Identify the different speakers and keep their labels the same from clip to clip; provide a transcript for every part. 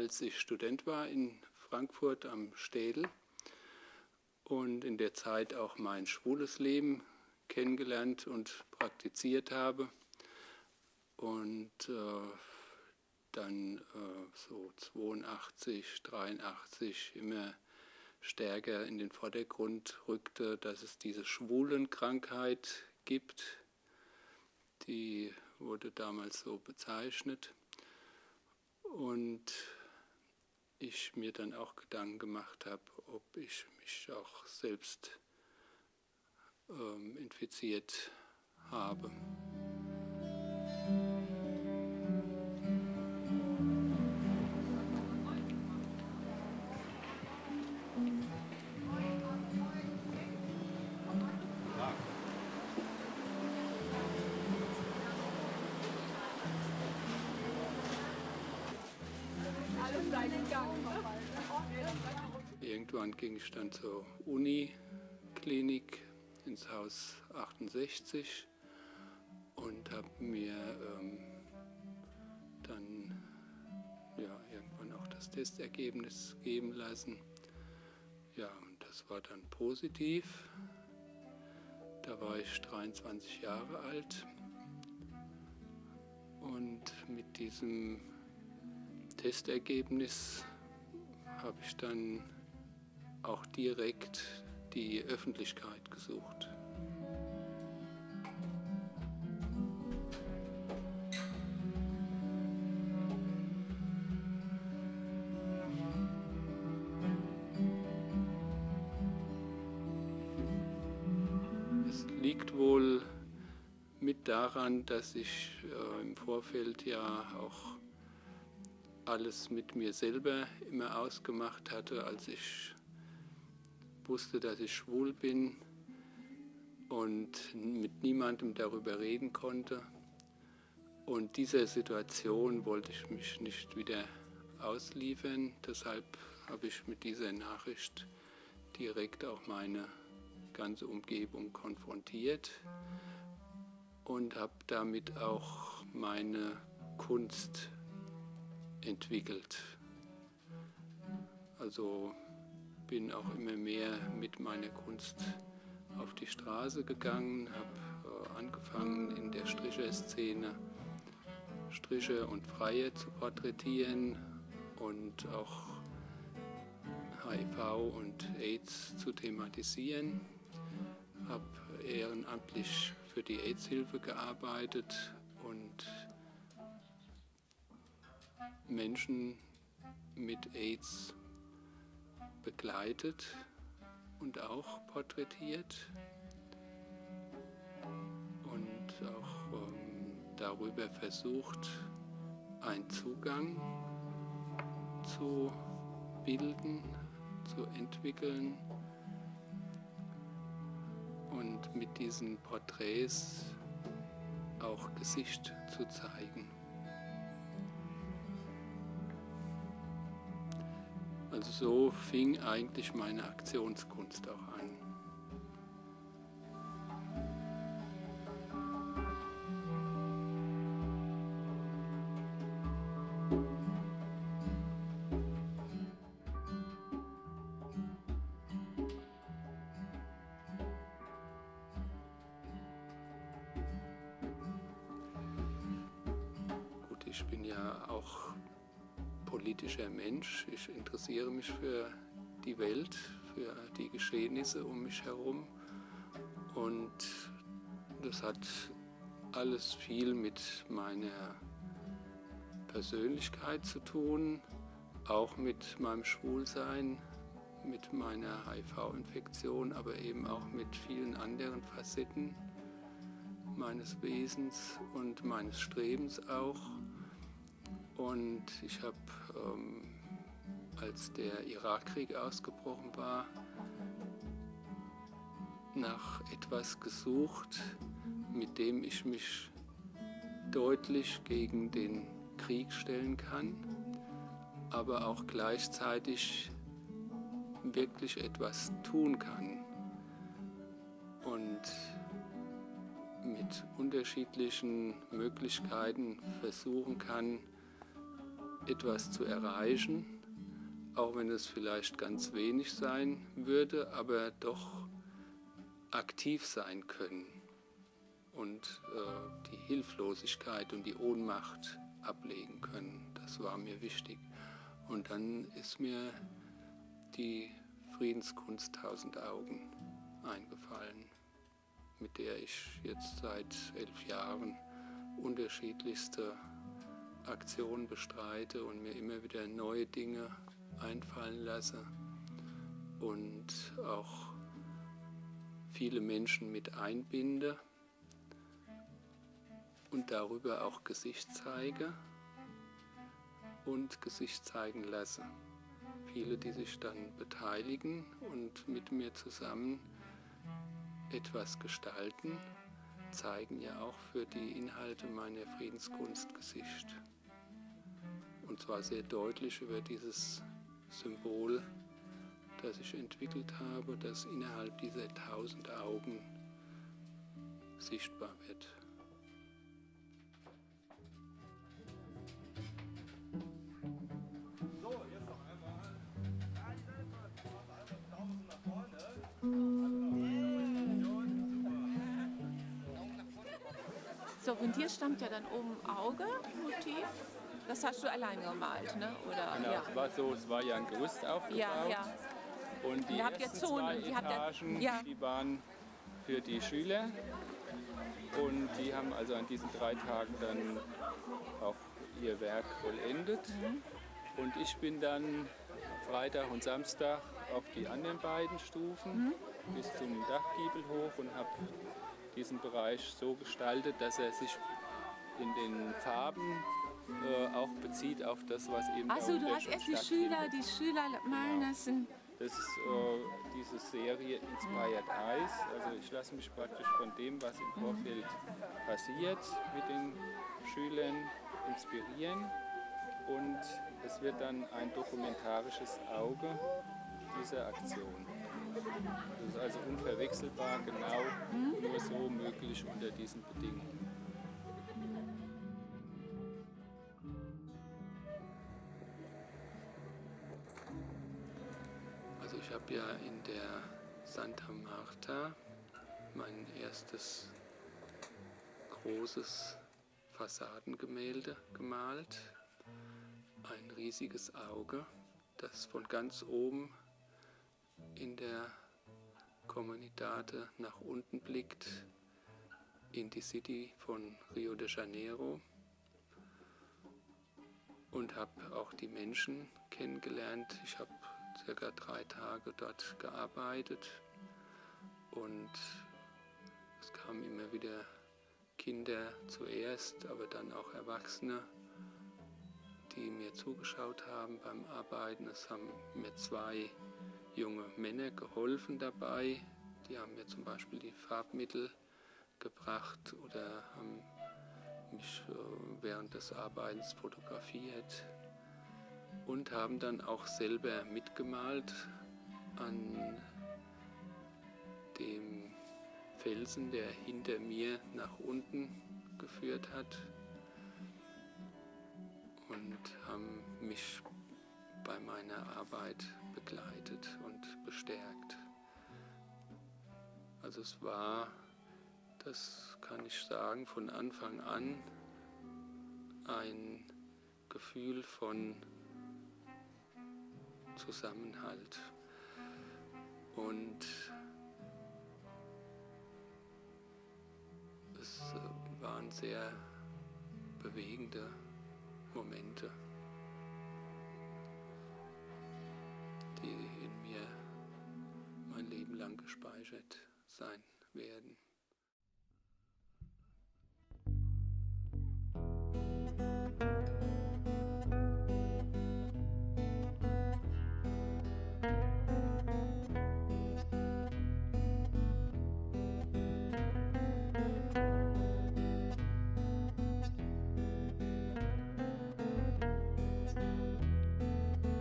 Speaker 1: Als ich Student war in Frankfurt am Städel und in der Zeit auch mein schwules Leben kennengelernt und praktiziert habe und äh, dann äh, so 82, 83 immer stärker in den Vordergrund rückte, dass es diese Schwulenkrankheit gibt. Die wurde damals so bezeichnet. Und ich mir dann auch Gedanken gemacht habe, ob ich mich auch selbst ähm, infiziert habe. Irgendwann ging ich dann zur Uniklinik ins Haus 68 und habe mir ähm, dann ja, irgendwann auch das Testergebnis geben lassen. Ja, und das war dann positiv. Da war ich 23 Jahre alt und mit diesem Testergebnis habe ich dann auch direkt die Öffentlichkeit gesucht. Es liegt wohl mit daran, dass ich äh, im Vorfeld ja auch alles mit mir selber immer ausgemacht hatte, als ich wusste, dass ich schwul bin und mit niemandem darüber reden konnte. Und dieser Situation wollte ich mich nicht wieder ausliefern. Deshalb habe ich mit dieser Nachricht direkt auch meine ganze Umgebung konfrontiert und habe damit auch meine Kunst entwickelt. Also bin auch immer mehr mit meiner Kunst auf die Straße gegangen, habe äh, angefangen in der Stricherszene Striche und Freie zu porträtieren und auch HIV und AIDS zu thematisieren. Habe ehrenamtlich für die AIDS-Hilfe gearbeitet Menschen mit AIDS begleitet und auch porträtiert und auch ähm, darüber versucht, einen Zugang zu bilden, zu entwickeln und mit diesen Porträts auch Gesicht zu zeigen. Also so fing eigentlich meine Aktionskunst auch an. Gut, ich bin ja auch politischer Mensch. Ich interessiere mich für die Welt, für die Geschehnisse um mich herum. Und das hat alles viel mit meiner Persönlichkeit zu tun, auch mit meinem Schwulsein, mit meiner HIV-Infektion, aber eben auch mit vielen anderen Facetten meines Wesens und meines Strebens auch. Und ich habe, ähm, als der Irakkrieg ausgebrochen war, nach etwas gesucht, mit dem ich mich deutlich gegen den Krieg stellen kann, aber auch gleichzeitig wirklich etwas tun kann. Und mit unterschiedlichen Möglichkeiten versuchen kann, etwas zu erreichen, auch wenn es vielleicht ganz wenig sein würde, aber doch aktiv sein können und äh, die Hilflosigkeit und die Ohnmacht ablegen können. Das war mir wichtig. Und dann ist mir die Friedenskunst Tausend Augen eingefallen, mit der ich jetzt seit elf Jahren unterschiedlichste Aktionen bestreite und mir immer wieder neue Dinge einfallen lasse und auch viele Menschen mit einbinde und darüber auch Gesicht zeige und Gesicht zeigen lasse. Viele, die sich dann beteiligen und mit mir zusammen etwas gestalten, zeigen ja auch für die Inhalte meiner Friedenskunst Gesicht. Und zwar sehr deutlich über dieses Symbol, das ich entwickelt habe, das innerhalb dieser tausend Augen sichtbar wird.
Speaker 2: So, und hier stammt ja dann oben Auge-Motiv. Das hast du allein gemalt, ne? Oder,
Speaker 1: genau, ja. es, war so, es war ja ein Gerüst aufgebaut.
Speaker 2: Ja, ja.
Speaker 1: Und die ersten
Speaker 2: Zonen,
Speaker 1: zwei
Speaker 2: die
Speaker 1: Etagen,
Speaker 2: ja.
Speaker 1: die waren für die Schüler. Und die haben also an diesen drei Tagen dann auch ihr Werk vollendet.
Speaker 2: Mhm.
Speaker 1: Und ich bin dann Freitag und Samstag auf die anderen beiden Stufen
Speaker 2: Mhm.
Speaker 1: bis zum Dachgiebel hoch und habe diesen Bereich so gestaltet, dass er sich in den Farben äh, auch bezieht auf das, was eben
Speaker 2: Achso,
Speaker 1: da
Speaker 2: du hast erst die. Schüler, die Schüler malen lassen.
Speaker 1: Das ist äh, diese Serie Inspired Eyes. Also ich lasse mich praktisch von dem, was im Vorfeld passiert, mit den Schülern inspirieren. Und es wird dann ein dokumentarisches Auge dieser Aktion. Das ist also unverwechselbar, genau so möglich unter diesen Bedingungen. Also ich habe ja in der Santa Marta mein erstes großes Fassadengemälde gemalt. Ein riesiges Auge, das von ganz oben in der Comunidade nach unten blickt in die City von Rio de Janeiro und habe auch die Menschen kennengelernt. Ich habe circa drei Tage dort gearbeitet und es kamen immer wieder Kinder zuerst, aber dann auch Erwachsene, die mir zugeschaut haben beim Arbeiten. Es haben mir zwei junge Männer geholfen dabei. Die haben mir zum Beispiel die Farbmittel gebracht oder haben mich äh, während des Arbeitens fotografiert und haben dann auch selber mitgemalt an dem Felsen, der hinter mir nach unten geführt hat und haben mich bei meiner Arbeit begleitet Also es war, das kann ich sagen, von Anfang an ein Gefühl von Zusammenhalt. Und es äh, waren sehr bewegende Momente, die in mir mein Leben lang gespeichert sein werden.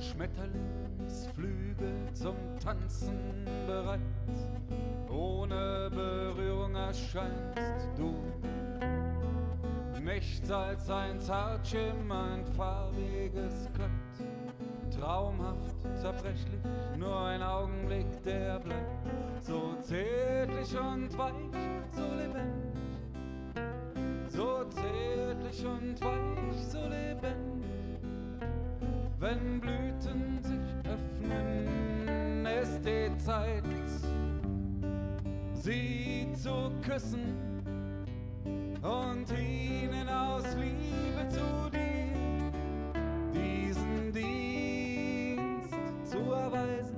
Speaker 3: Schmetterlingsflügel zum Tanzen bereit. Erscheinst du nichts als ein zart schimmernd farbiges Kleid. Traumhaft, zerbrechlich, nur ein Augenblick, der bleibt. So zärtlich und weich, so lebendig. So zärtlich und weich, so lebendig. Wenn Blüten sich öffnen, ist die Zeit, sie zu küssen und ihnen aus Liebe zu dir diesen Dienst zu erweisen.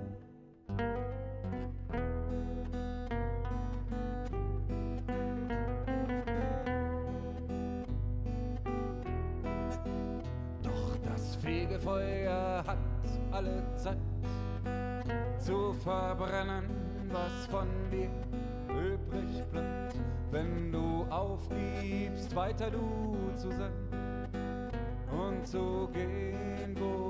Speaker 3: Doch das Fegefeuer hat alle Zeit zu verbrennen, was von dir übrig bleibt, wenn du aufgibst, weiter du zu sein und zu gehen, dich treibt.